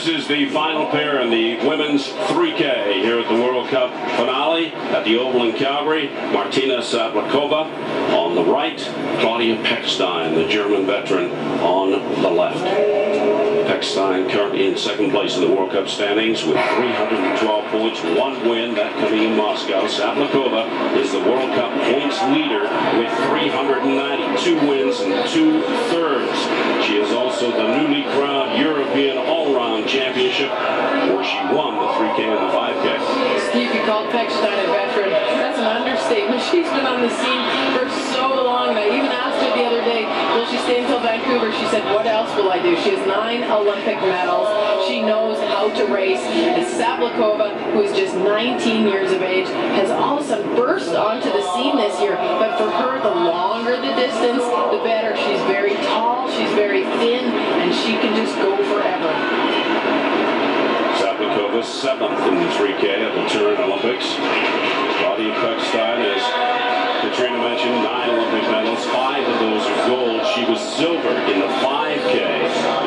This is the final pair in the women's 3K here at the World Cup finale at the Oval in Calgary. Martina Sablikova on the right, Claudia Pechstein, the German veteran, on the left. Currently in second place in the World Cup standings with 312 points, one win, that coming in Moscow. Sablikova is the World Cup points leader with 392 wins and two thirds. She is also the newly crowned European All-Round Championship, where she won the 3K and the 5K. You called a veteran. That's an understatement. She's been on the scene for so long. And I even asked her the other day, will she stay until Vancouver? She said, what else will I do? She has nine Olympic medals. She knows how to race. And Sablikova, who is just 19 years of age, has all of a sudden burst onto the scene this year. But for her, the longer the distance, the better. She's very tall, she's very thin, and she can just go Sablikova seventh in the 3K at the Turin Olympics. Claudia Pechstein, as Catriona mentioned, nine Olympic medals. Five of those are gold. She was silver in the 5K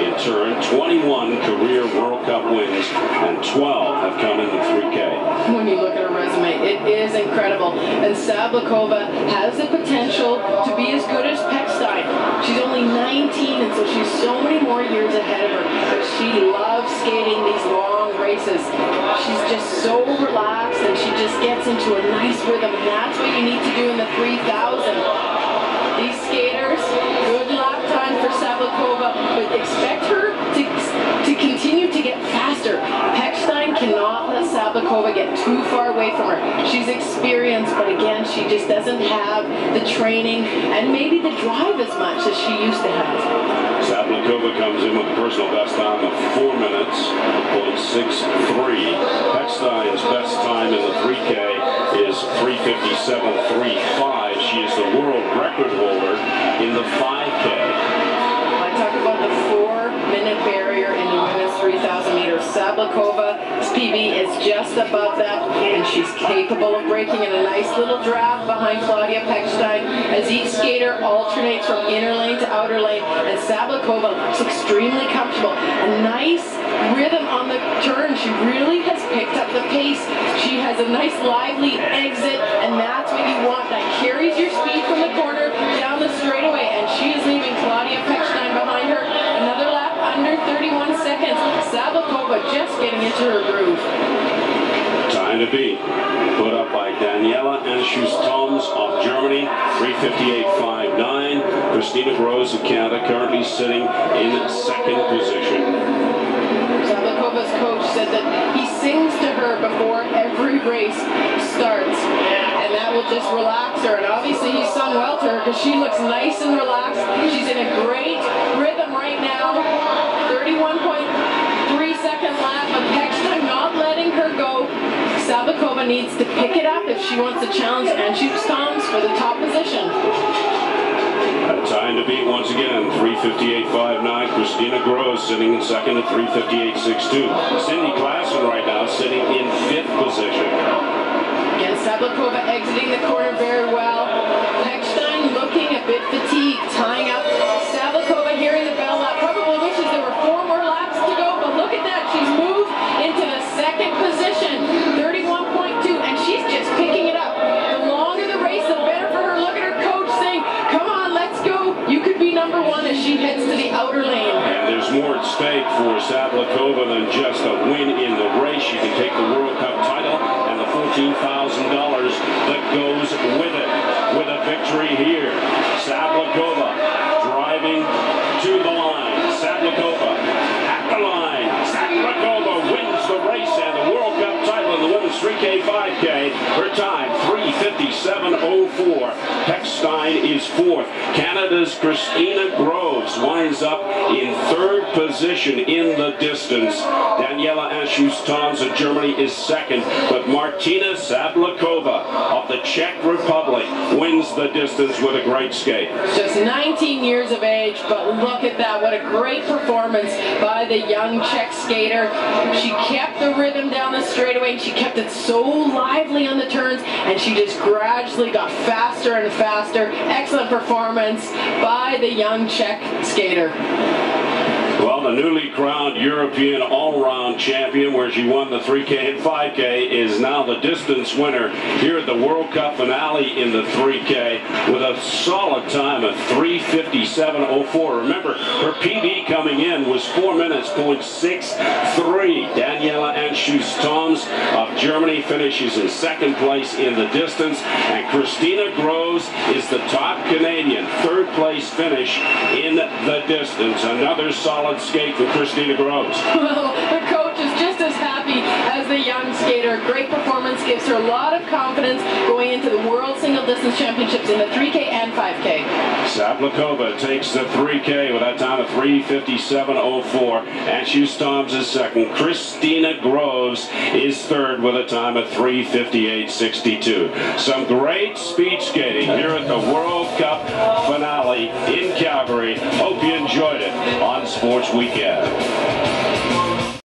in Turin. 21 career World Cup wins, and 12 have come in the 3K. when you look at her resume. It is incredible. And Sablikova has the potential to be as good as Pechstein. She's only 19, and so she's so many more years ahead of her. But she loves skating these long She's just so relaxed, and she just gets into a nice rhythm. And that's what you need to do in the 3000. These skaters, away from her. She's experienced, but again, she just doesn't have the training and maybe the drive as much as she used to have. Sablikova comes in with a personal best time of 4 minutes, 0.63. Pechstein's best time in the 3K is 357.35. She is the world record holder in the 5K. I talk about the four-minute barrier in the women's 3,000 meters. Sablikova's PB is just above that, and she's capable of breaking in a nice little draft behind Claudia Pechstein as each skater alternates from inner lane to outer lane, and Sablikova looks extremely comfortable. A nice rhythm on the turn. She really has picked up the pace. She has a nice lively exit, and that's what you want. That carries your speed from the corner down the straightaway, and she is leaving Claudia Pechstein behind her. Another lap under 31 seconds. Sablikova just getting into her groove. Time to beat. Put up by Daniela Anschütz-Thoms of Germany, 358.59. Christina Groves of Canada currently sitting in second position. Sablikova's coach said that he sings to her before every race starts. And that will just relax her. And obviously he's sung well to her because she looks nice and relaxed. She's in a great rhythm right now. 31.3 second lap of Pechstein not letting her go. Sablikova needs to pick it up if she wants to challenge Anschütz-Thoms for the top position. At time to beat once again, 358.59. Christina Groves sitting in second at 358.62. Cindy Klassen right now sitting in fifth position. Again, Sablikova exiting the corner very well. Pechstein looking a bit fatigued, tying more at stake for Sablikova than just a win in the race. You can take the World Cup title and the $14,000 that goes with it. With a victory here, Sablikova driving to the line. Sablikova at the line. Sablikova wins the race and the World Cup title in the women's 3K 5K. Her time 357.04. Pechstein is fourth. Canada's Christina Groves winds up in third position in the distance. Daniela Anschütz-Thoms uh, of Germany is second, but Martina Sablikova of the Czech Republic wins the distance with a great skate. Just 19 years of age, but look at that. What a great performance by the young Czech skater. She kept the rhythm down the straightaway. and She kept it so lively on the turns, and she just gradually got faster and faster. Excellent performance by the young Czech skater. Well, the newly crowned European all-round champion where she won the 3K and 5K, is now the distance winner here at the World Cup finale in the 3K with a solid time of 357.04. Remember, her PB coming in was 4 minutes, 0.63. Daniela Anschütz-Thoms of Germany finishes in second place in the distance, and Christina Groves is the top Canadian, third place finish in the distance. Another solid skate for Christina Groves. Well, the coach is just as happy as the young skater. Great performance gives her a lot of confidence going into the World Single Distance Championships in the 3K and 5K. Sablikova takes the 3K with a time of 357.04. Anschütz-Thoms is second. Christina Groves is third with a time of 358.62. Some great speed skating here at the World Cup finale in Calgary. Hope you enjoyed it on Sports Weekend.